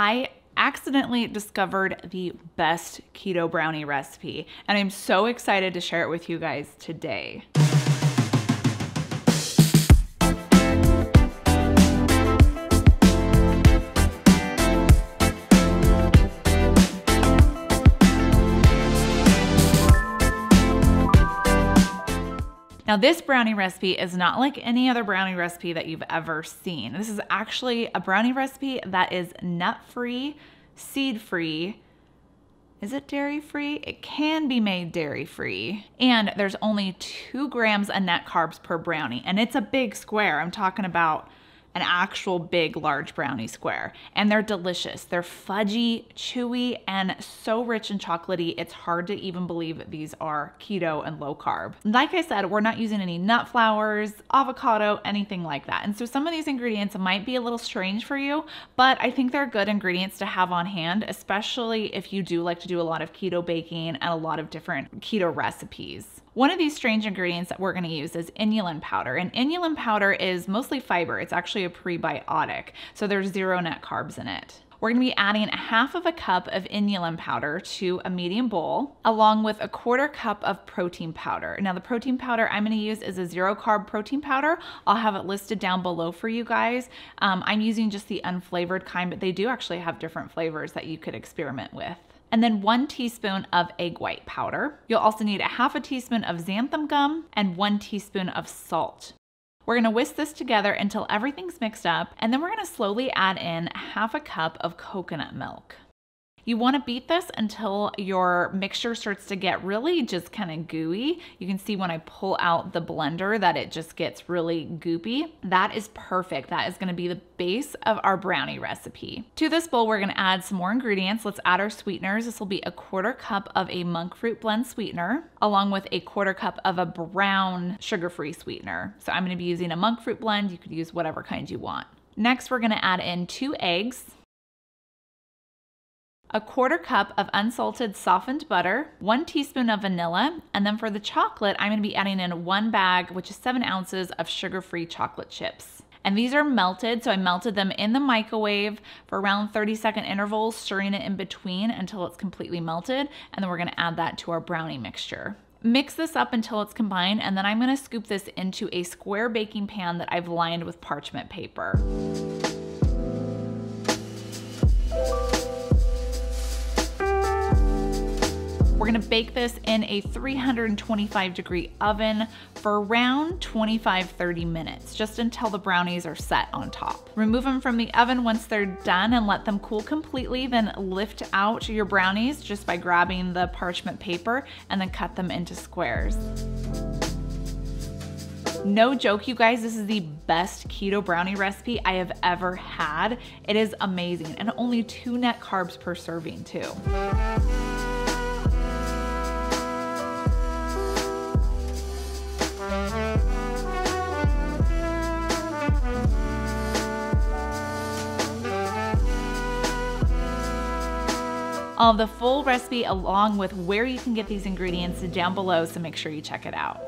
I accidentally discovered the best keto brownie recipe, and I'm so excited to share it with you guys today. Now this brownie recipe is not like any other brownie recipe that you've ever seen. This is actually a brownie recipe that is nut-free, seed-free, is it dairy free? It can be made dairy free. And there's only two grams of net carbs per brownie. And it's a big square. I'm talking about an actual big, large brownie square. And they're delicious. They're fudgy, chewy, and so rich and chocolatey, it's hard to even believe these are keto and low carb. Like I said, we're not using any nut flours, avocado, anything like that. And so some of these ingredients might be a little strange for you, but I think they're good ingredients to have on hand, especially if you do like to do a lot of keto baking and a lot of different keto recipes. One of these strange ingredients that we're going to use is inulin powder. And inulin powder is mostly fiber. It's actually a prebiotic. So there's zero net carbs in it. We're gonna be adding a half of a cup of inulin powder to a medium bowl, along with a quarter cup of protein powder. Now the protein powder I'm gonna use is a zero carb protein powder. I'll have it listed down below for you guys. Um, I'm using just the unflavored kind, but they do actually have different flavors that you could experiment with and then one teaspoon of egg white powder. You'll also need a half a teaspoon of xanthan gum and one teaspoon of salt. We're gonna whisk this together until everything's mixed up, and then we're gonna slowly add in half a cup of coconut milk. You want to beat this until your mixture starts to get really just kind of gooey. You can see when I pull out the blender that it just gets really goopy. That is perfect. That is going to be the base of our brownie recipe. To this bowl, we're going to add some more ingredients. Let's add our sweeteners. This will be a quarter cup of a monk fruit blend sweetener, along with a quarter cup of a brown sugar-free sweetener. So I'm going to be using a monk fruit blend. You could use whatever kind you want. Next, we're going to add in two eggs a quarter cup of unsalted softened butter, one teaspoon of vanilla, and then for the chocolate, I'm gonna be adding in one bag, which is seven ounces of sugar-free chocolate chips. And these are melted, so I melted them in the microwave for around 30 second intervals, stirring it in between until it's completely melted, and then we're gonna add that to our brownie mixture. Mix this up until it's combined, and then I'm gonna scoop this into a square baking pan that I've lined with parchment paper. We're gonna bake this in a 325 degree oven for around 25, 30 minutes, just until the brownies are set on top. Remove them from the oven once they're done and let them cool completely, then lift out your brownies just by grabbing the parchment paper and then cut them into squares. No joke, you guys, this is the best keto brownie recipe I have ever had. It is amazing and only two net carbs per serving too. All the full recipe along with where you can get these ingredients down below, so make sure you check it out.